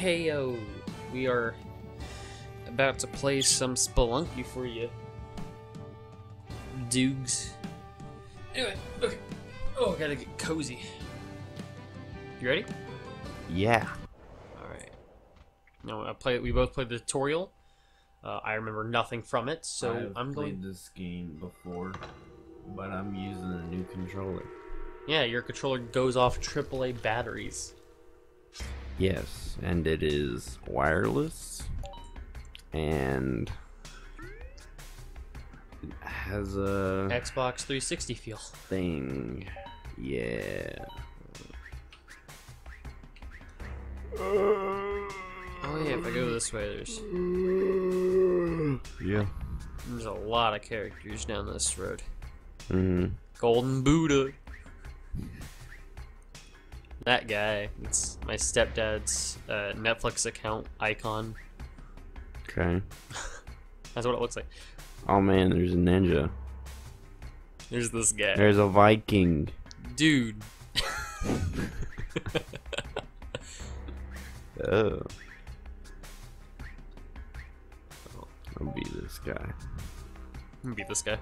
Heyo! We are about to play some Spelunky for you. Doogs. Anyway, okay. Oh, gotta get cozy. You ready? Yeah. Alright. No, I play. We both played the tutorial. Uh, I remember nothing from it, so I've I'm played going. this game before, but I'm using a new controller. Yeah, your controller goes off AAA batteries. Yes, and it is wireless, and it has a Xbox 360 feel. thing. Yeah. Oh yeah, if I go this way, there's Yeah. there's a lot of characters down this road. hmm Golden Buddha. That guy. It's my stepdad's uh, Netflix account icon. Okay. That's what it looks like. Oh man, there's a ninja. There's this guy. There's a Viking. Dude. Oh. I'll be this guy. I'll be this guy.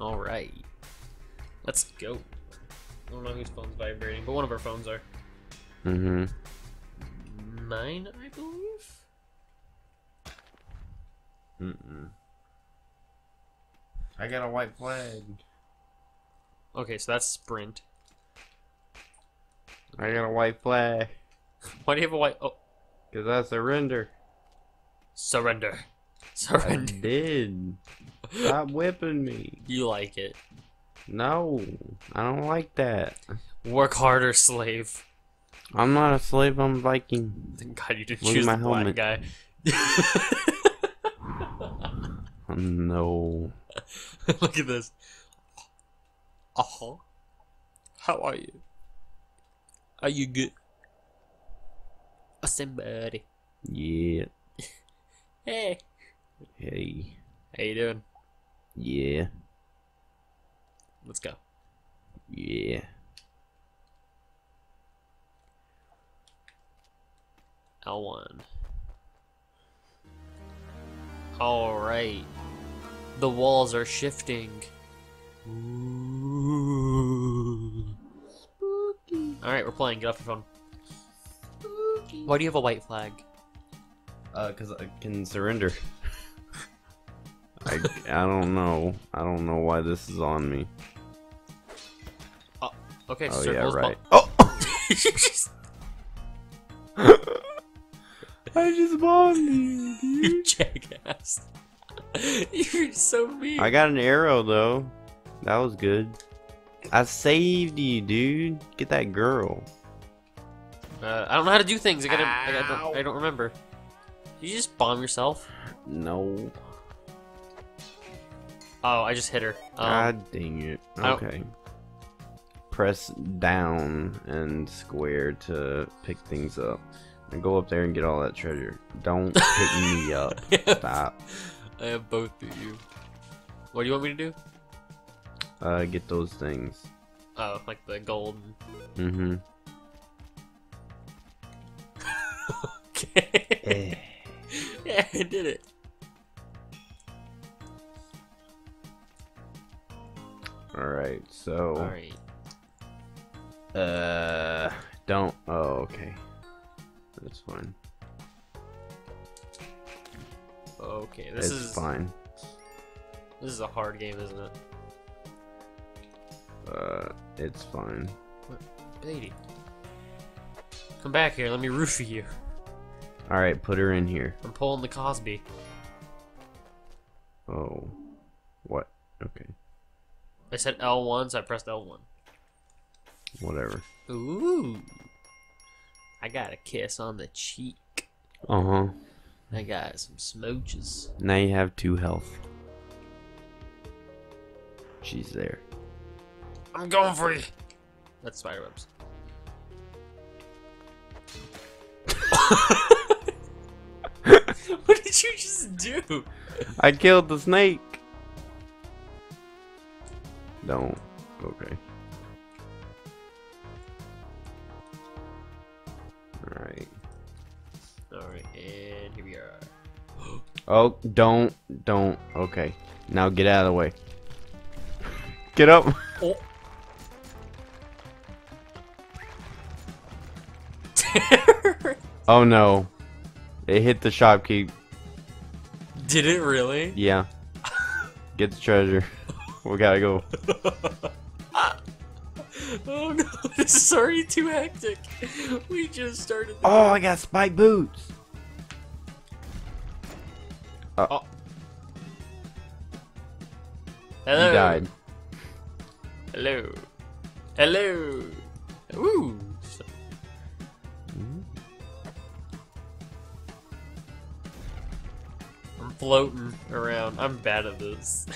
Alright. Let's go. I don't know whose phone's vibrating, but one of our phones are. Mm-hmm. Mine, I believe? Mm-mm. I got a white flag. Okay, so that's Sprint. I got a white flag. Why do you have a white. Oh, Cause I surrender. surrender. I Surrender. did. Stop whipping me. You like it. No, I don't like that. Work harder, slave. I'm not a slave. I'm Viking. Thank God you didn't Look choose my the black guy. Oh, no. Look at this. Uh huh. How are you? Are you good? Uh, somebody. Yeah. Hey. Hey. How you doing? Yeah. Let's go. Yeah. L1. Alright. The walls are shifting. Alright, we're playing. Get off your phone. Why do you have a white flag? Uh, cause I can surrender. I I don't know. I don't know why this is on me. Okay, Oh yeah, circles. right. Oh! I just bombed you, dude. you jackass. You're so mean. I got an arrow though. That was good. I saved you, dude. Get that girl. Uh, I don't know how to do things. I gotta. I, I, don't, I don't remember. You just bomb yourself. No. Oh, I just hit her. Um, God dang it. I don't- Okay. Press down and square to pick things up. And go up there and get all that treasure. Don't pick me up. Stop. I have both of you. What do you want me to do? Uh, get those things. Oh, like the gold. Mm-hmm. Okay. Eh. yeah, I did it. Alright, so... All right. Uh, don't. Oh, okay. That's fine. Okay, this it's is fine. this is a hard game, isn't it? Uh, it's fine. Lady, come back here. Let me roofie you. All right, put her in here. I'm pulling the Cosby. Oh, what? Okay, I said L1, so I pressed L1. Whatever. Ooh. I got a kiss on the cheek. Uh huh. I got some smooches. Now you have two health. She's there. I'm going for you. That's spiderwebs. what did you just do? I killed the snake. Don't. Okay. And here we are. Oh, don't, don't. Okay, now get out of the way. Get up. Oh. Oh no, it hit the shopkeep. Did it really? Yeah. Get the treasure. We gotta go. Oh no, this is already too hectic. We just started. The Oh, I got spike boots. Uh, oh. Hello. You died. Hello. Hello. Ooh. So- I'm floating around. I'm bad at this.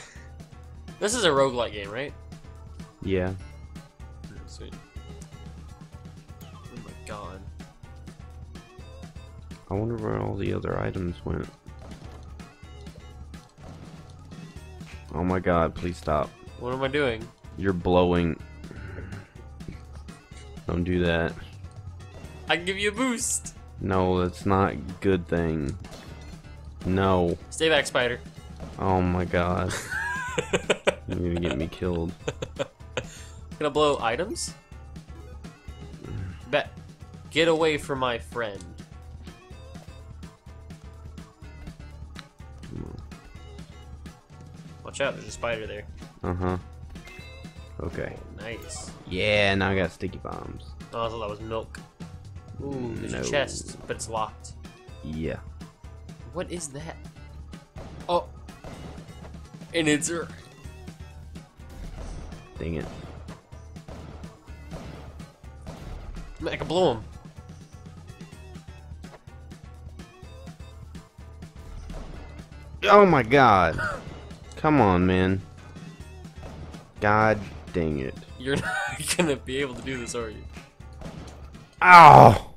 this is a roguelike game, right? Yeah. Sweet. Oh my god. I wonder where all the other items went. Oh my god, please stop. What am I doing? You're blowing. Don't do that. I can give you a boost. No, that's not a good thing. No. Stay back, spider. Oh my god. You're gonna get me killed. Gonna blow items? Bet. Get away from my friend. Watch out, there's a spider there. Uh huh. Okay. Nice. Yeah, now I got sticky bombs. Oh, I thought that was milk. Ooh, there's No. a chest, but it's locked. Yeah. What is that? Oh. And it's Dang it. I can blow him. Oh my god. Come on, man. God dang it. You're not gonna be able to do this, are you? Ow!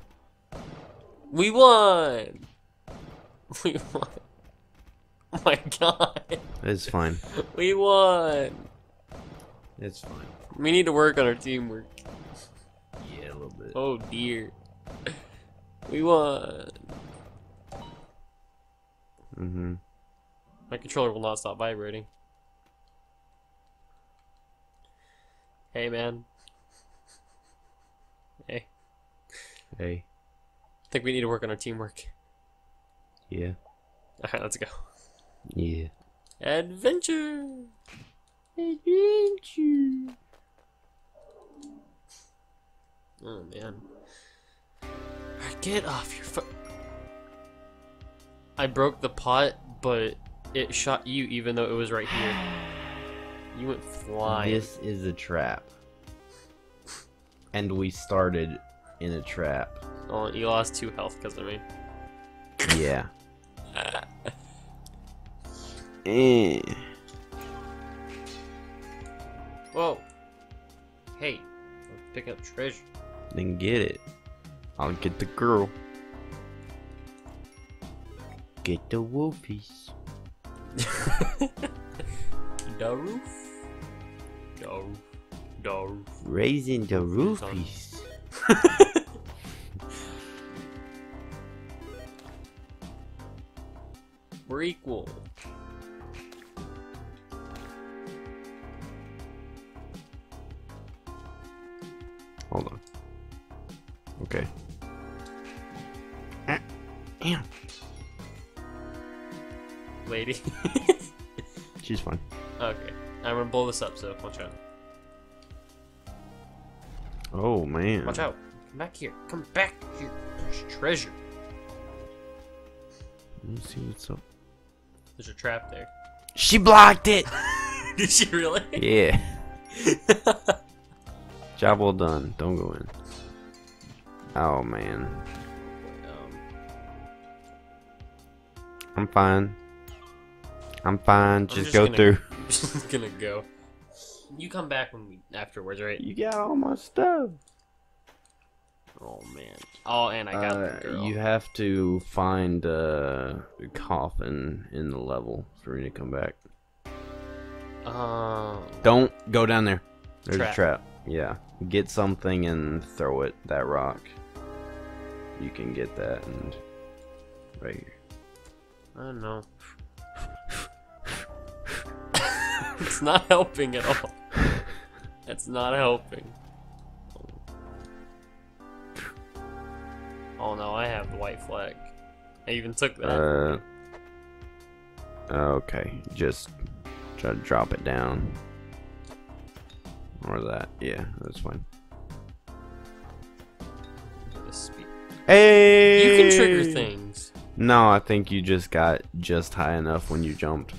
We won! We won. Oh my god. It's fine. We won! It's fine. We need to work on our teamwork. Yeah, a little bit. Oh dear. We won. Mm-hmm. My controller will not stop vibrating. Hey man. Hey. Hey. I think we need to work on our teamwork. Yeah. Alright, let's go. Yeah. Adventure! Adventure. Oh man. Alright, get off your foot. I broke the pot, but it shot you even though it was right here. You went flying. This is a trap. And we started in a trap. Oh, you lost two health because of me. Yeah. eh. Whoa. Hey, pick up treasure. Then get it. I'll get the girl. Get the wolfies. The roof. The roof. The roof. Raising the roofies. We're equal. Lady. She's fine. okay. I'm gonna blow this up, so watch out. Oh man. Watch out. Come back here. Come back here. There's treasure. Let's see what's up. There's a trap there. She blocked it. Did she really? yeah. Job well done. Don't go in. Oh man. um, I'm fine. I'm fine. Just, just go gonna- through. I'm just gonna go. You come back when we afterwards, right? You got all my stuff. Oh man. Oh, and I got the Uh, girl. you have to find a coffin in the level for me to come back. Um. Don't go down there. There's Trap. a trap. Yeah. Get something and throw it, that rock. You can get that and Right here. I don't know. Not helping at all. It's not helping. Oh no, I have the white flag. I even took that. Uh. Okay, just try to drop it down. Or that. Yeah, that's fine. Hey! You can trigger things. No, I think you just got just high enough when you jumped.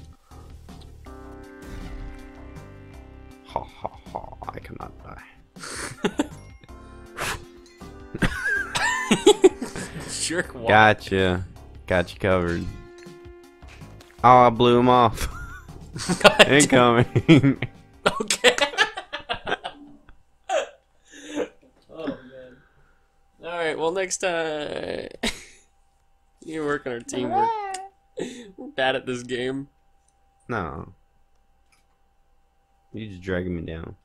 Jerk why? Gotcha. Got you covered. Oh, I blew him off. Incoming. Okay. oh man. All right. Well, next time you work on our teamwork. We're bad at this game. no. You're just dragging me down.